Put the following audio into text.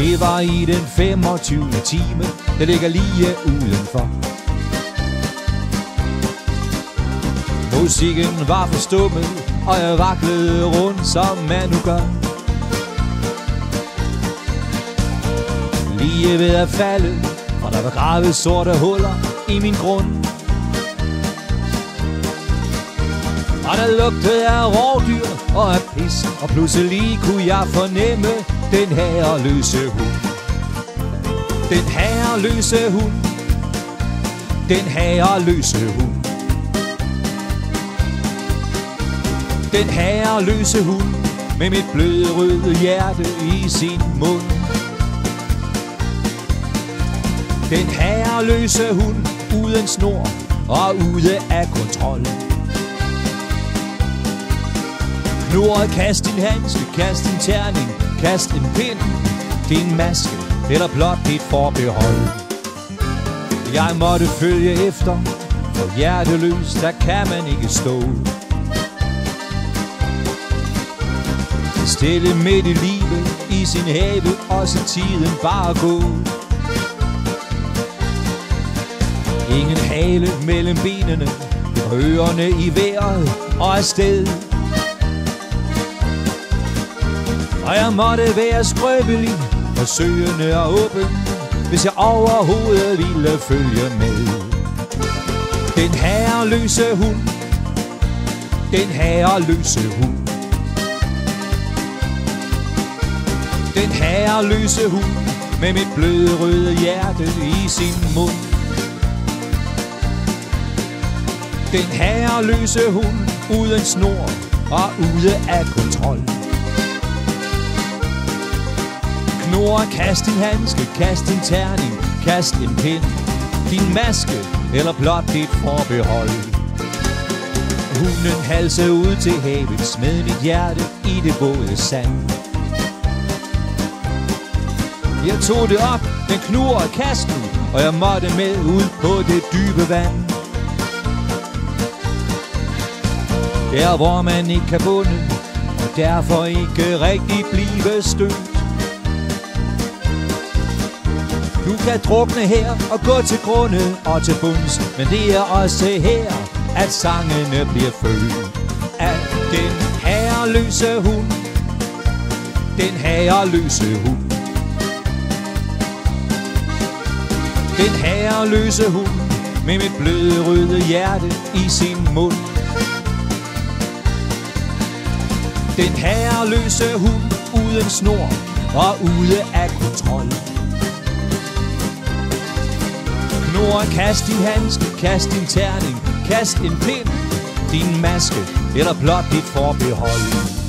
Det var i den 25. time, der ligger lige udenfor. Musikken var forstummet, og jeg vaklede rundt, som man nu gør. Lige ved at falde, og der var gravet sorte huller i min grund. Og der lugtede af rovdyr og af pis. Og pludselig kunne jeg fornemme den herreløse hund. Den herreløse hund. Den herreløse hund. Den herreløse hund Med mit bløde røde hjerte i sin mund. Den herreløse hund Uden snor og ude af kontrol. Knurret, kast din handske, kast din terning, kast en pind, din maske, eller blot dit forbehold. Jeg måtte følge efter, for hjerteløs, der kan man ikke stå. Stille midt i livet, i sin have, også tiden bare gå. Ingen hale mellem benene, ørerne i vejret og afsted. Og jeg måtte være skrøbelig og søgende og åben, hvis jeg overhovedet ville følge med. Den herreløse hund, den herreløse hund. Den herreløse hund med mit bløde røde hjerte i sin mund. Den herreløse hund uden snor og ude af kontrol snor, kast din handske, kast din terning, kast en pind, din maske eller blot dit forbehold. Hunden halser ud til havet, smed mit hjerte i det våde sand. Jeg tog det op, den knur og kasten, og jeg måtte med ud på det dybe vand. Der hvor man ikke kan bunde, og derfor ikke rigtig blive stødt. Du kan drukne her og gå til grunde og til bunds Men det er også her, at sangene bliver født. Af den herreløse hund. Den herreløse hund. Den herreløse hund Med mit bløde røde hjerte i sin mund. Den herreløse hund Uden snor og ude af kontrol. Knor, kast din handske, kast din terning, kast en pind, din maske eller blot dit forbehold.